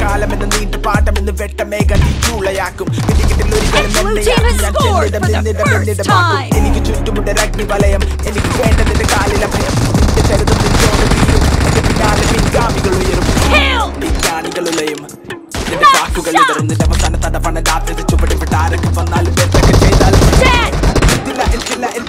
കാലമെന്ന് നീണ്ട ചൂളയാക്കും എനിക്ക് ചുറ്റുമുണ്ട് രഗ്നി വലയം എനിക്ക് വേണ്ടതിന്റെ കാലിലെ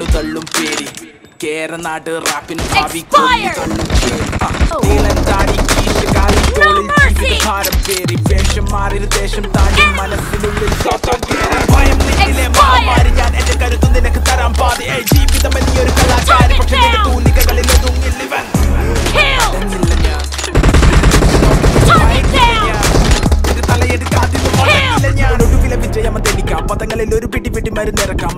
കണ്ണുതള്ളും പേരി കേരനാട് റാപ്പിൻ ഭാവി ഭാരം പേരി മാറി ദേശം താണ്ടി മനസ്സിനുള്ളിൽ മഹാമാരി ഞാൻ എന്റെ പദങ്ങളിൽ ഒരു പിടി പിടി മരുന്നിറക്കാം